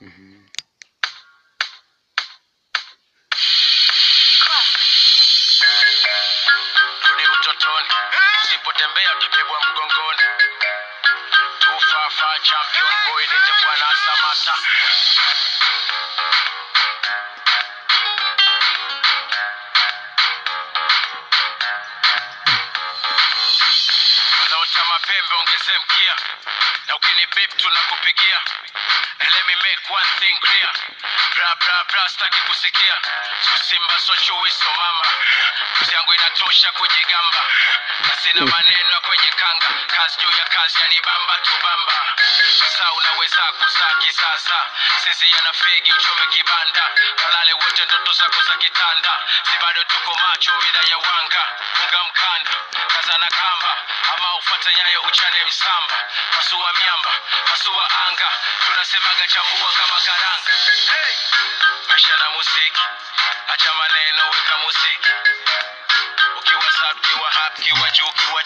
Mhm. rudi utotoni. Usipotembea utabebwa mgongoni. Tufafa champion boy nite bwana samata mapembe ongeze mkia na ukinibip tunakupigia And let me make one thing clear. Bra bra bra staki kusikia so simba so chui so mama yangu inatosha kujigamba na sina maneno ya kwenye kanga. Kazi juu ya kazi yanibamba tubamba sasa unaweza kusaki kisasa sisi yana fegi uchome kibanda kalale wote ndoto zako za kitanda si bado tuko macho mida ya wanga. Funga mkanda kazana kamba ama ufata nyayo uchane msamba pasua miamba pasua anga tunasemaga chambua kama karanga. Hey! maisha na muziki acha maneno weka muziki. Ukiwa sub kiwa hap kiwa juu kiwa